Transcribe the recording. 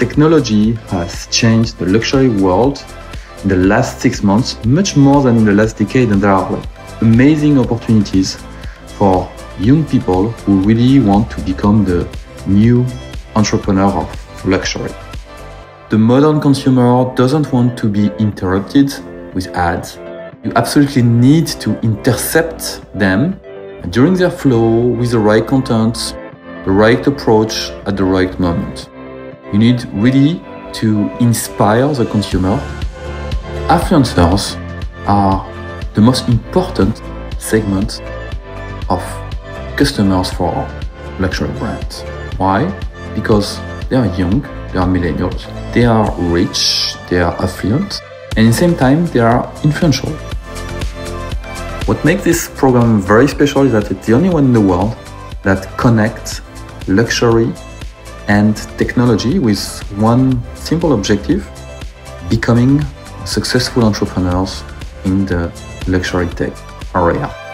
technology has changed the luxury world in the last six months much more than in the last decade, and there are like, amazing opportunities for young people who really want to become the new entrepreneur of luxury. The modern consumer doesn't want to be interrupted with ads. You absolutely need to intercept them during their flow with the right content, the right approach at the right moment. You need really to inspire the consumer. Affluencers are the most important segment of customers for luxury brands. Why? Because they are young, they are millennials, they are rich, they are affluent, and at the same time they are influential. What makes this program very special is that it's the only one in the world that connects luxury and technology with one simple objective becoming successful entrepreneurs in the luxury tech area.